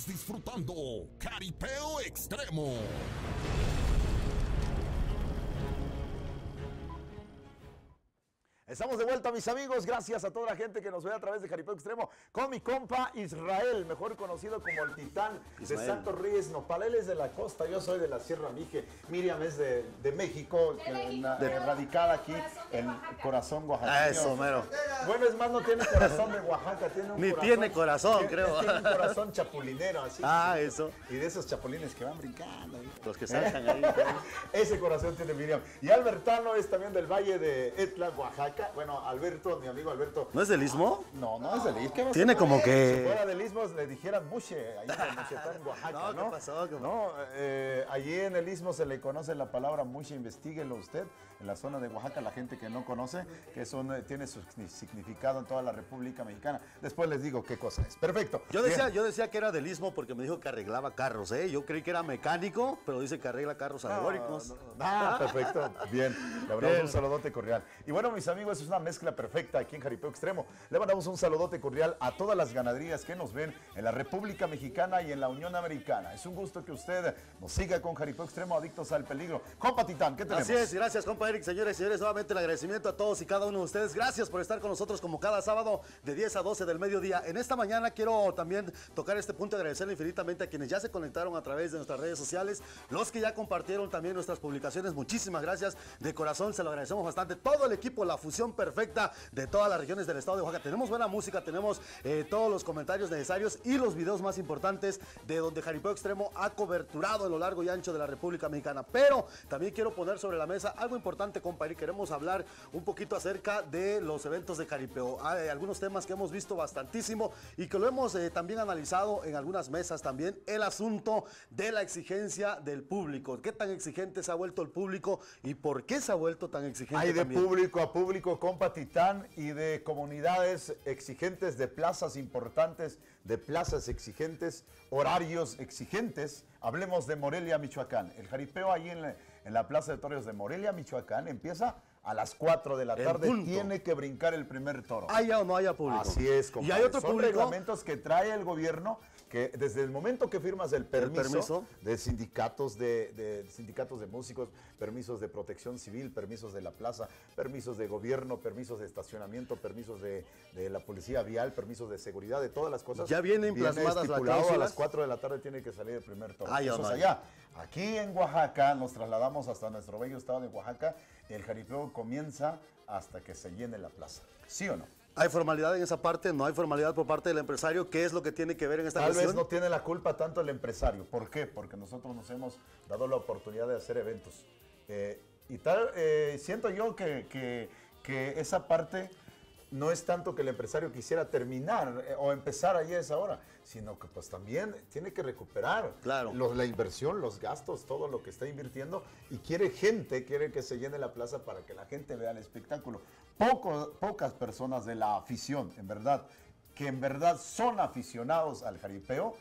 Disfrutando Caripeo Extremo. Estamos de vuelta, mis amigos. Gracias a toda la gente que nos ve a través de Jaripeo Extremo con mi compa Israel, mejor conocido como el Titán Ismael. de Santos Reyes Nopal. Él es de la costa, yo soy de la Sierra Mije. Miriam es de, de México, De- radicada aquí en Corazón, Oaxaca. Ah, eso, mero. Bueno, es más, no tiene corazón de Oaxaca, tiene un Ni corazón. tiene corazón, creo. Tiene un corazón chapulinero, así. Ah, eso. Y de esos chapulines que van brincando. ahí. Los que saltan ahí. Ese corazón tiene Miriam. Y Albertano es también del Valle de Etla, Oaxaca. Bueno, Alberto, mi amigo Alberto. ¿No es del Istmo? No, no es del Istmo. ¿Qué va a Tiene como Si que... fuera del Istmo le dijeran Muche, ahí en Oaxaca, No, ¿no? ¿qué pasó? ¿Qué No, eh, allí en el Istmo se le conoce la palabra Muche, investiguelo usted. En la zona de Oaxaca, la gente que no conoce, que son, eh, tiene su signi- significado en toda la República Mexicana. Después les digo qué cosa es. Perfecto. Yo Bien. decía, yo decía que era del Istmo porque me dijo que arreglaba carros, ¿eh? Yo creí que era mecánico, pero dice que arregla carros alegóricos. Ah, perfecto. Bien. Le Bien. un saludote cordial. Y bueno, mis amigos, es una mezcla perfecta aquí en Jaripeo Extremo. Le mandamos un saludote cordial a todas las ganaderías que nos ven en la República Mexicana y en la Unión Americana. Es un gusto que usted nos siga con Jaripeo Extremo, adictos al peligro. Compa Titán, ¿qué tenemos? Así es, gracias compa Eric, señores y señores, nuevamente el agradecimiento a todos y cada uno de ustedes. Gracias por estar con nosotros como cada sábado de 10 a 12 del mediodía. En esta mañana quiero también tocar este punto y agradecerle infinitamente a quienes ya se conectaron a través de nuestras redes sociales, los que ya compartieron también nuestras publicaciones. Muchísimas gracias de corazón, se lo agradecemos bastante. Todo el equipo, la fusión perfecta de todas las regiones del estado de Oaxaca. Tenemos buena música, tenemos eh, todos los comentarios necesarios y los videos más importantes de donde Jaripeo Extremo ha coberturado a lo largo y ancho de la República Mexicana. Pero también quiero poner sobre la mesa algo importante, compa Eric. Queremos hablar un poquito acerca de los eventos de Jaripeo. Hay algunos temas que hemos visto bastantísimo y que lo hemos eh, también analizado en algunas mesas también. El asunto de la exigencia del público. ¿Qué tan exigente se ha vuelto el público y por qué se ha vuelto tan exigente Hay de también? público a público, compa Titán, y de comunidades exigentes, de plazas importantes, de plazas exigentes, horarios exigentes. Hablemos de Morelia, Michoacán. El jaripeo ahí en la, en la Plaza de Toros de Morelia, Michoacán, empieza a las 4 de la tarde. punto. Tiene que brincar el primer toro. Haya o no haya público. Así es, Y compadre. hay otro Son público. reglamentos que trae el gobierno que desde el momento que firmas el permiso, permiso. de sindicatos de, de sindicatos de músicos, permisos de protección civil, permisos de la plaza, permisos de gobierno, permisos de estacionamiento, permisos de, de la policía vial, permisos de seguridad, de todas las cosas. Ya vienen viene plasmadas las estipulado, A cláusulas. las 4 de la tarde tiene que salir el primer toro. Ay, Eso oh, es no. allá. Aquí en Oaxaca nos trasladamos hasta nuestro bello estado de Oaxaca. El jaripeo comienza hasta que se llene la plaza. ¿Sí o no? ¿Hay formalidad en esa parte? ¿No hay formalidad por parte del empresario? ¿Qué es lo que tiene que ver en esta Tal vez no tiene la culpa tanto el empresario. ¿Por qué? Porque nosotros nos hemos dado la oportunidad de hacer eventos. Eh, y tal, eh, siento yo que, que- que esa parte no es tanto que el empresario quisiera terminar eh, o empezar allí a esa hora, sino que pues también tiene que recuperar Claro. los- la inversión, los gastos, todo lo que está invirtiendo y quiere gente, quiere que se llene la plaza para que la gente vea el espectáculo. Pocas personas de la afición, en verdad, que en verdad son aficionados al jaripeo,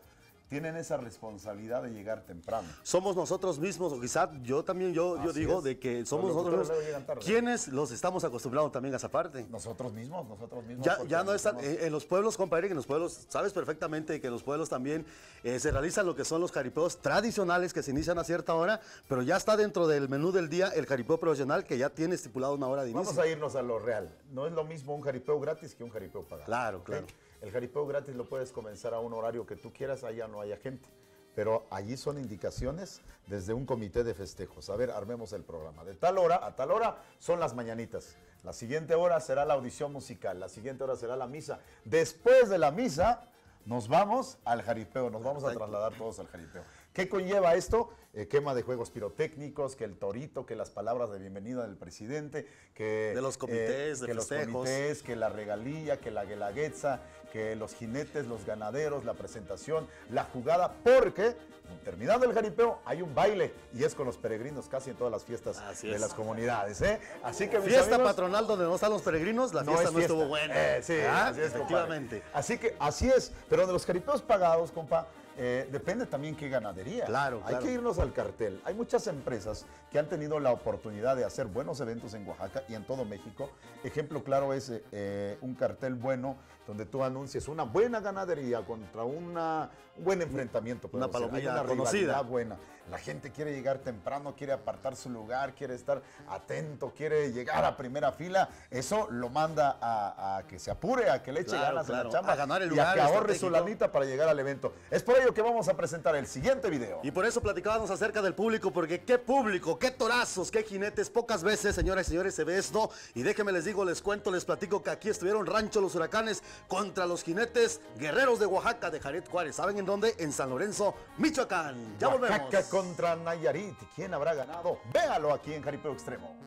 tienen esa responsabilidad de llegar temprano. Somos nosotros mismos, o quizá yo también, yo, digo es. de que somos nosotros mismos quienes los estamos acostumbrados también a esa parte. Nosotros mismos, nosotros mismos. Ya, ya no están, eh, en los pueblos, compadre, que en los pueblos, sabes perfectamente que en los pueblos también eh, se realizan lo que son los jaripeos tradicionales que se inician a cierta hora, pero ya está dentro del menú del día el jaripeo profesional que ya tiene estipulado una hora de inicio. Vamos a irnos a lo real. No es lo mismo un jaripeo gratis que un jaripeo pagado. Claro, claro. El jaripeo gratis lo puedes comenzar a un horario que tú quieras, allá no haya gente. Pero allí son indicaciones desde un comité de festejos. A ver, armemos el programa. De tal hora a tal hora son las mañanitas. La siguiente hora será la audición musical. La siguiente hora será la misa. Después de la misa, nos vamos al jaripeo. Nos vamos a trasladar todos al jaripeo. ¿Qué conlleva esto? Eh, quema de juegos pirotécnicos, que el torito, que las palabras de bienvenida del presidente, que, De los comités, de que los comités, que la regalía, que la guelaguetza, que los jinetes, los ganaderos, la presentación, la jugada, porque terminando el jaripeo hay un baile y es con los peregrinos casi en todas las fiestas Así de es. las comunidades. ¿eh? Así que Fiesta amigos, patronal donde no están los peregrinos, la no fiesta es no, estuvo buena. Eh, sí, ¿Ah? así es, compadre. efectivamente. Así que así es, pero de los jaripeos pagados, compa, eh, depende también qué ganadería. Claro, Hay claro. que irnos al cartel. Hay muchas empresas que han tenido la oportunidad de hacer buenos eventos en Oaxaca y en todo México. Ejemplo claro es eh, un cartel bueno donde tú anuncias una buena ganadería contra una, un buen enfrentamiento. Una palomilla una conocida. buena. La gente quiere llegar temprano, quiere apartar su lugar, quiere estar atento, quiere llegar a primera fila. Eso lo manda a, a que se apure, a que le eche Claro, ganas en claro. la chamba A ganar el y lugar a que ahorre su lanita para llegar al evento. Es por ello que vamos a presentar el siguiente video. Y por eso platicábamos acerca del público, porque qué público, qué torazos, qué jinetes. Pocas veces, señoras y señores, se ve esto. Y déjenme les digo, les cuento, les platico que aquí estuvieron Rancho Los Huracanes contra los jinetes guerreros de Oaxaca, de Jared Juárez. ¿Saben en dónde? En San Lorenzo, Michoacán. Ya volvemos. Contra Nayarit. ¿Quién habrá ganado? Véalo aquí en Jaripeo Extremo.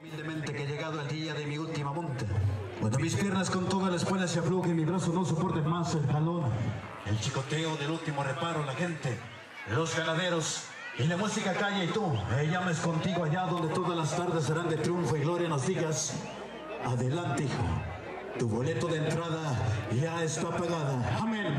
Humildemente que he llegado el día de mi última monta. Cuando mis piernas con toda la espalda se aflojen y mi brazo no soporte más el jalón. El chicoteo del último reparo, la gente, los ganaderos y la música calla y tú. Me llames contigo allá donde todas las tardes serán de triunfo y gloria. Nos digas, adelante hijo. Tu boleto de entrada ya está pagada. Amén.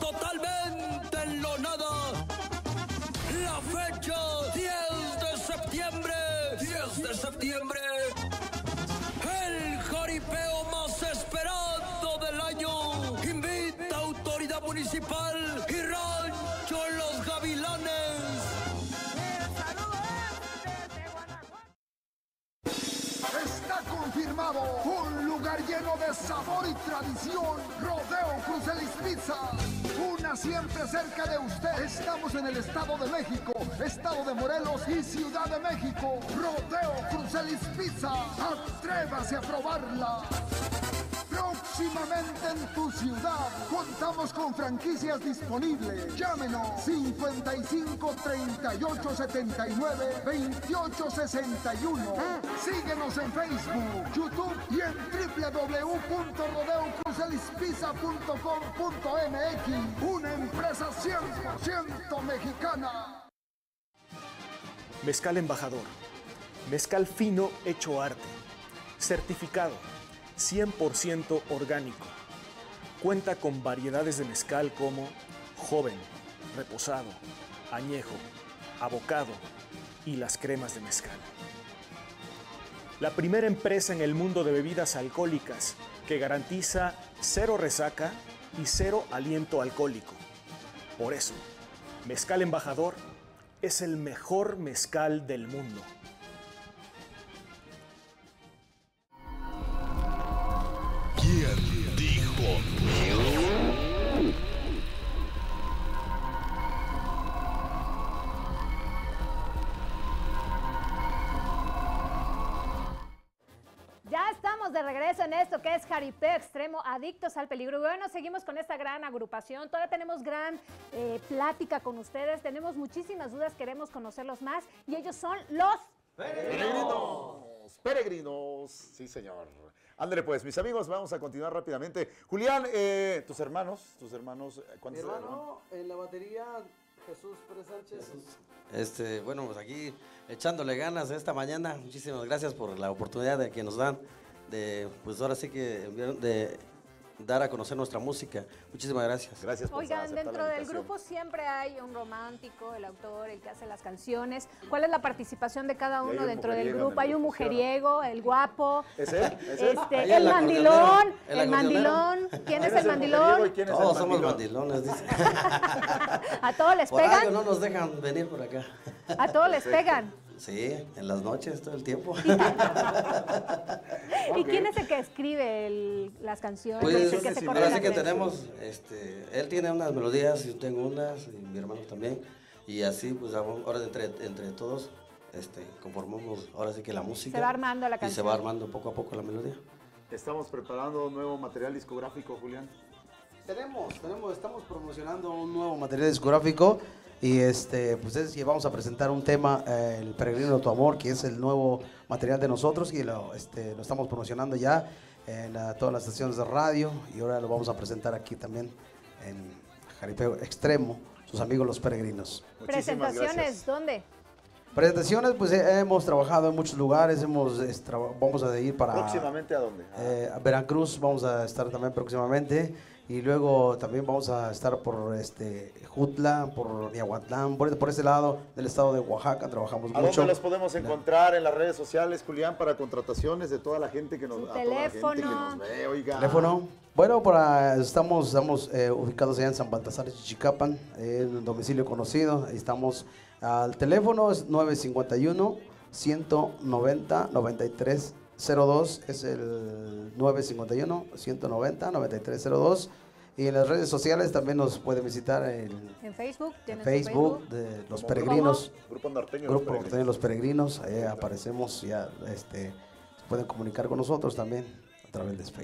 totalmente en lo nada. La fecha 10 de septiembre. 10 de septiembre. El jaripeo más esperado del año. Invita autoridad municipal y rancho Los Gavilanes. Está confirmado un lugar lleno de sabor y tradición. Rodeo Crucelis Pizza. Siempre cerca de usted. Estamos en el Estado de México, Estado de Morelos y Ciudad de México. Rodeo Crucelis Pizza. Atrévase a probarla. Próximamente en tu ciudad contamos con franquicias disponibles. Llámenos 55 38 79 28 61. Síguenos en Facebook, YouTube y en www.rodeucruzelispizza.com.mx. Una empresa 100% mexicana. Mezcal Embajador. Mezcal fino hecho arte. Certificado. 100% orgánico. Cuenta con variedades de mezcal como joven, reposado, añejo, abocado y las cremas de mezcal. La primera empresa en el mundo de bebidas alcohólicas que garantiza cero resaca y cero aliento alcohólico. Por eso, Mezcal Embajador es el mejor mezcal del mundo. Esto que es Jaripeo Extremo, Adictos al Peligro. Bueno, seguimos con esta gran agrupación. Todavía tenemos gran eh, plática con ustedes. Tenemos muchísimas dudas, queremos conocerlos más. Y ellos son los... Peregrinos, peregrinos, sí señor. Ándale pues, mis amigos, vamos a continuar rápidamente. Julián, eh, tus hermanos, tus hermanos, eh, Mi ¿cuántos hermano en la batería, Jesús Pérez Sánchez. Este, bueno, pues aquí echándole ganas esta mañana. Muchísimas gracias por la oportunidad de que nos dan de, pues ahora sí que de dar a conocer nuestra música. Muchísimas gracias. Gracias Oigan, dentro del grupo siempre hay un romántico, el autor, el que hace las canciones. ¿Cuál es la participación de cada uno un dentro del grupo? el Hay un mujeriego, el guapo. ¿Ese? ¿Ese? Este, el el mandilón, el el mandilón. ¿Quién es el mandilón? quién es el Todos somos mandilón? mandilones, dice. ¿A todos les Por algo pegan? no nos dejan venir por acá. ¿A todos les pegan? Sí, en las noches todo el tiempo. ¿Y quién es el que escribe el- las canciones? Pues el que se corre ahora las sí que tenemos, este, él tiene unas melodías, yo tengo unas, y mi hermano también, y así pues ahora entre, entre todos este, conformamos ahora sí que la música. Se va armando la Y se canción. va armando poco a poco la melodía. Estamos preparando nuevo material discográfico, Julián. Tenemos, tenemos, estamos promocionando un nuevo material discográfico y este, pues es, y vamos a presentar un tema, eh, El Peregrino de tu Amor, que es el nuevo material de nosotros y lo, este, lo estamos promocionando ya en la- todas las estaciones de radio y ahora lo vamos a presentar aquí también en Jaripeo Extremo, sus amigos los peregrinos. Presentaciones, ¿dónde? Presentaciones, pues eh, hemos trabajado en muchos lugares, hemos, vamos a ir para... ¿Próximamente a dónde? Eh, a Veracruz vamos a estar también próximamente y luego también vamos a estar por este Jutla, por Niahuatlán, por, por ese lado del estado de Oaxaca trabajamos ¿A mucho. dónde los podemos encontrar en las redes sociales, Julián, para contrataciones de toda la gente que nos, a toda la gente que teléfono. nos ve? Oiga. Teléfono. Bueno, para, estamos, estamos eh, ubicados allá en San Baltasar, Chichicapan, en un domicilio conocido. Ahí estamos. Al teléfono es 951 190 9302 Es el 951 190 9302 Y en las redes sociales también nos pueden visitar en En Facebook. en ¿tienen su Facebook de Los Como Peregrinos. Grupo norteño. Los Grupo. Norteño Los Peregrinos. Ahí aparecemos ya. Este, se pueden comunicar con nosotros también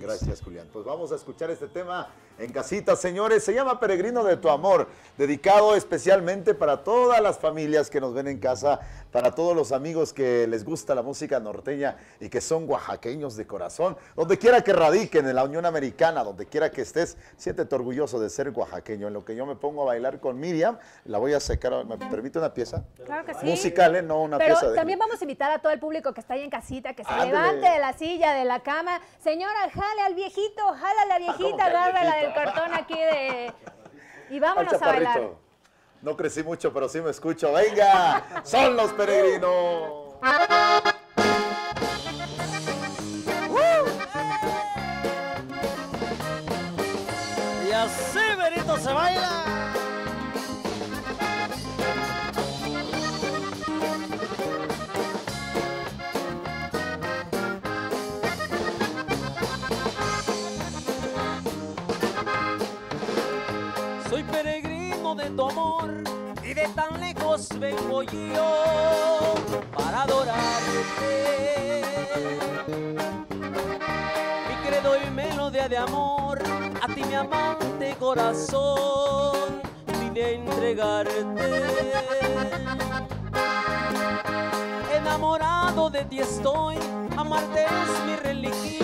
Gracias, Julián. Pues vamos a escuchar este tema en casita, señores. Se llama Peregrino de tu Amor, dedicado especialmente para todas las familias que nos ven en casa, para todos los amigos que les gusta la música norteña y que son oaxaqueños de corazón. Donde quiera que radiquen en la Unión Americana, donde quiera que estés, siéntete orgulloso de ser oaxaqueño. En lo que yo me pongo a bailar con Miriam, la voy a sacar. ¿Me permite una pieza? Claro que sí. Musical, ¿eh? No una Pero pieza de. también vamos a invitar a todo el público que está ahí en casita, que se Ándale. levante de la silla, de la cama. Señora, jale al viejito, jale a la ¿Cómo que viejita, al agárrala del cartón aquí de... Y vámonos a bailar. No crecí mucho, pero sí me escucho. ¡Venga! ¡Son los peregrinos! Y así, Benito, se baila. Vengo yo para adorarte. Mi credo y melodía de amor, a ti mi amante corazón, vine a entregarte. Enamorado de ti estoy, amarte es mi religión,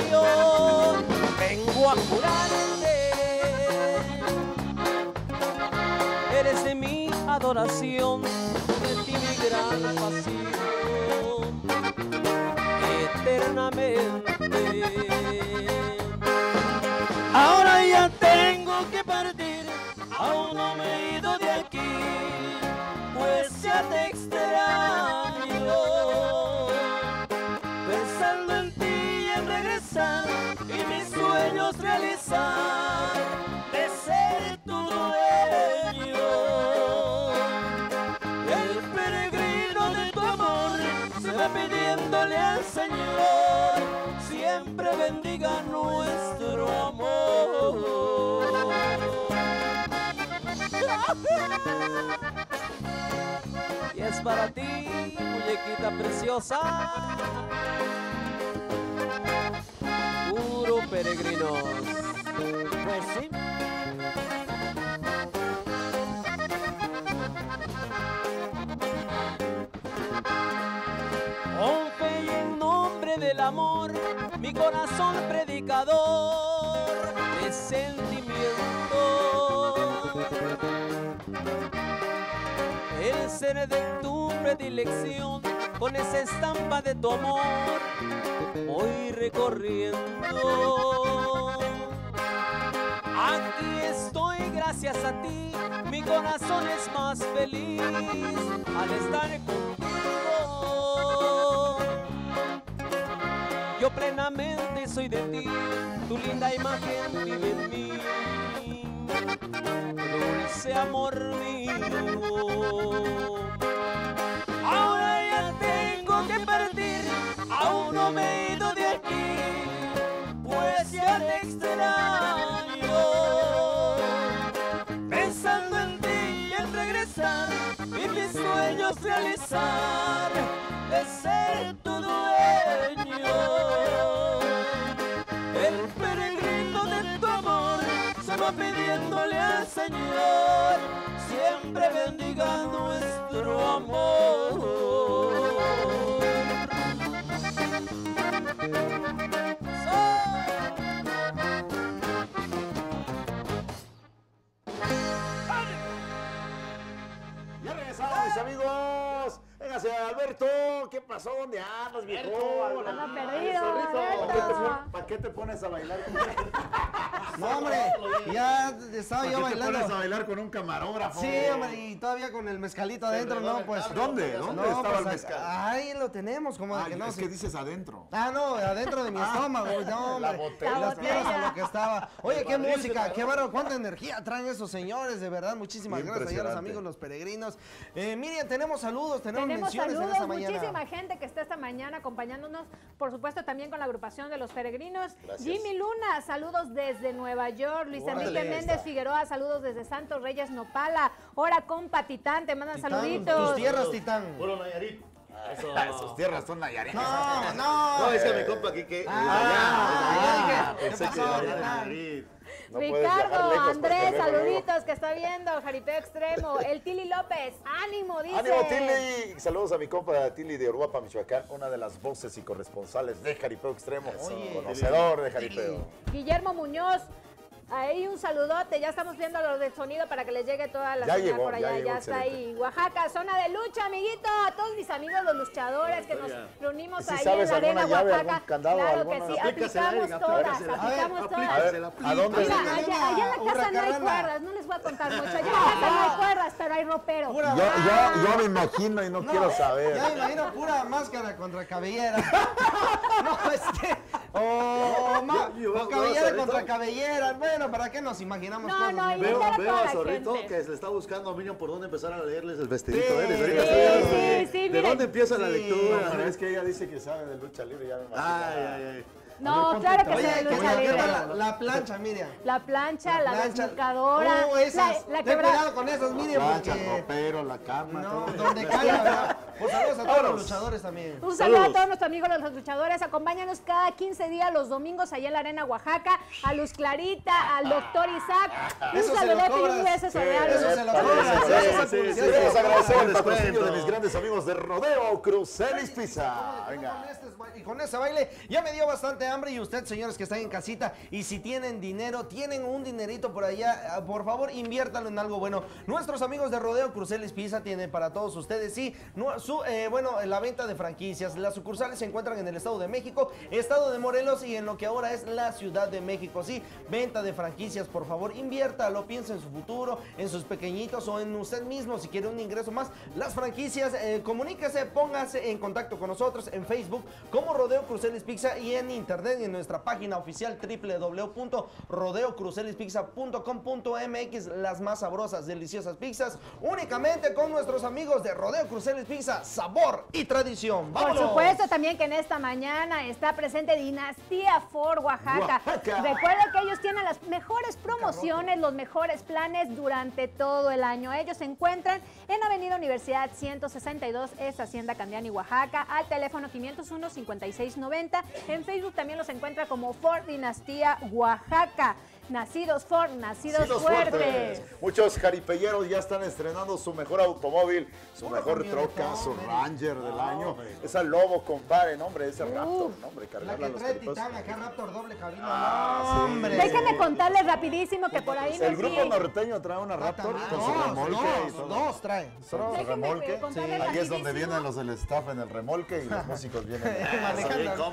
adoración, de ti mi gran pasión, eternamente. Ahora ya tengo que partir, aún no me he ido de aquí, pues ya te extraño. Pensando en ti y en regresar, y mis sueños realizar, siempre bendiga nuestro amor. Y es para ti, muñequita preciosa, puro peregrinos. Pues sí. Mi corazón predicador de sentimiento. El ser de tu predilección, con esa estampa de tu amor, voy recorriendo. Aquí estoy gracias a ti, mi corazón es más feliz al estar contigo. Yo plenamente soy de ti, tu linda imagen vive en mí. Dulce amor mío. Ahora ya tengo que partir, aún no me he ido de aquí, pues ya te extraño. Pensando en ti y en regresar, y mis sueños realizar, de ser tu dueño. Señor, siempre bendiga nuestro amor. Ya regresamos, mis amigos. Véngase, Alberto. ¿Qué pasó? ¿Dónde andas, viejo? Anda perdido, ¿Para qué, te, Alberto. pon- para qué te pones a bailar? No, hombre, ya estaba ¿Para yo qué te bailando. pones a bailar con un camarógrafo? Sí, hombre, y todavía con el mezcalito adentro, ¿no? Pues. ¿Dónde? ¿Dónde No, estaba el pues, mezcal? Ahí lo tenemos, como de Ay, que no. es sí. que dices adentro. Ah, no, adentro de mi Ah, estómago, no, la hombre. botella. Las botella. a lo que estaba. Oye, qué música, qué bárbaro, cuánta energía traen esos señores, de verdad. Muchísimas gracias a los amigos, los peregrinos. Eh, Miriam, tenemos saludos, tenemos, Tenemos menciones saludos, en esta mañana. muchísima gente que está esta mañana acompañándonos, por supuesto también con la agrupación de los peregrinos. Gracias. Jimmy Luna, saludos desde Nueva York. Luis Órale. Enrique Méndez Figueroa, saludos desde Santos Reyes Nopala. Hora compa Titán, te mandan Titán, saluditos. tus tierras, Titán. Puro Nayarit. Sus tierras son Nayarit. No, no. No, es que mi compa aquí que. Ah, Ah, ya dije, pensé ¿qué pasó? Nayarit. No Ricardo, lejos, Andrés, luego- saluditos que está viendo, Jaripeo Extremo. El Tili López, ánimo, dice. Ánimo, Tili. Saludos a mi compa Tili de Uruapa, Michoacán, una de las voces y corresponsales de Jaripeo Extremo. conocedor de Jaripeo. Guillermo Muñoz, ahí un saludote. Ya estamos viendo lo del sonido para que les llegue toda la Ya señal llegó, por allá. ya Ya, llegó, está excelente. ahí. Oaxaca, zona de lucha, amiguito. A todos mis amigos, los luchadores que nos reunimos ¿Y si ahí en la arena llave, Oaxaca. algún candado, claro alguna? que sí, aplicamos todas, aplícasela. aplicamos A ver, todas. a ver, ¿a dónde? Mira, allá, allá en la casa no hay cuerdas, no les voy a contar mucho. Allá en la casa no hay cuerdas, pero hay ropero. Yo, yo, yo me imagino y no, quiero saber. Ya me imagino pura máscara contra cabellera. no, es que. O, ma- Yo- cabellera contra cabellera. Bueno, ¿para qué nos imaginamos No, cosas? no, Veo, veo a la Zorrito gente. que se le está buscando a Miriam por dónde empezar a leerles el vestidito. Sí, ¿eh? ¿De dónde empieza la lectura? Pero es que ella dice que sabe de lucha libre, ya me imagino. Ay, ay, ay. No, claro que Oye, se ¿qué lucha libre. la, la plancha, Miriam? La plancha, la, plancha. desnucadora, Oh, esas. la, la Ten cuidado con esas, Miriam, Plancha, porque... ropero, la cama. No, todo. donde caiga, ¿verdad? Pues saludos a todos los luchadores también. Un saludo a todos nuestros amigos los luchadores. Acompáñanos cada 15 días los domingos allá en la Arena Oaxaca. A Luz Clarita, al doctor Isaac. Un saludote y un beso Sí, solidarios. Eso se lo cobras. sí, sí, es sí, publicidad. sí, Queremos agradecer el patrocinio de mis grandes amigos de Rodeo Crucelis Pizza. Venga. Y con ese baile ya me dio bastante hambre y usted, señores que están en casita, y si tienen dinero, tienen un dinerito por allá, ah, por favor inviértalo en algo bueno. Nuestros amigos de Rodeo Crucelis Pizza tienen para todos ustedes, sí, nu- eh, bueno, la venta de franquicias. Las sucursales se encuentran en el Estado de México, Estado de Morelos y en lo que ahora es la Ciudad de México. Sí, venta de franquicias, por favor, inviértalo, piensa en su futuro, en sus pequeñitos o en usted mismo si quiere un ingreso más. Las franquicias, eh, comuníquese, póngase en contacto con nosotros en Facebook como Rodeo Crucelis Pizza y en internet en nuestra página oficial www.rodeocrucelispizza.com.mx las más sabrosas, deliciosas pizzas únicamente con nuestros amigos de Rodeo Crucelis Pizza, sabor y tradición. Por supuesto también que en esta mañana está presente Dinastía Ford Oaxaca. Oaxaca. Recuerda que ellos tienen las mejores promociones, los mejores planes durante todo el año. Ellos se encuentran en Avenida Universidad 162, es Hacienda Candiani, Oaxaca, al teléfono 501-5690. En Facebook también los encuentra como Ford Dinastía Oaxaca. Nacidos Ford, nacidos, Nacidos fuertes. Muchos jaripelleros ya están estrenando su mejor automóvil, su mejor troca, su. Ranger del año. Esa Lobo, compadre, no, hombre, ese Raptor, no, hombre, La cargarla que los trae jaripos. Titán, acá Raptor doble cabina. Ah, no, sí. hombre. Déjenme contarles rapidísimo que por ahí El grupo norteño trae una Raptor Ah, con su dos, remolque y dos, todo. dos trae. Solo Déjenme remolque. contarles Ahí es donde vienen los del staff en el remolque y los músicos vienen.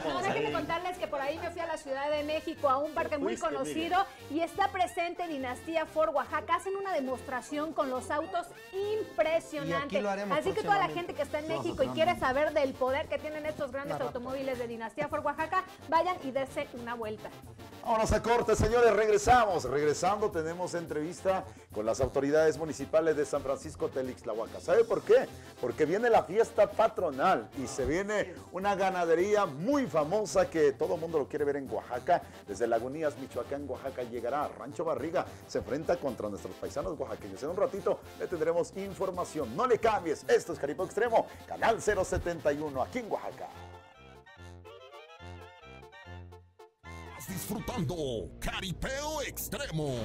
No, déjenme contarles que por ahí me fui a la Ciudad de México a un parque muy conocido y está presente Dinastía Ford Oaxaca. Hacen una demostración con los autos impresionante. Así que toda la gente que está en México y quiere saber del poder que tienen estos grandes automóviles de Dinastía Ford Oaxaca, vayan y dense una vuelta. Vámonos a corte, señores, regresamos. Regresando tenemos entrevista con las autoridades municipales de San Francisco Telixtlahuaca. ¿Sabe por qué? Porque viene la fiesta patronal y se viene una ganadería muy famosa que todo el mundo lo quiere ver en Oaxaca. Desde Lagunías, Michoacán, Oaxaca llegará a Rancho Barriga. Se enfrenta contra nuestros paisanos oaxaqueños. En un ratito le tendremos información. No le cambies. Esto es Caripo Extremo, Canal 071, aquí en Oaxaca. Disfrutando Caripeo Extremo.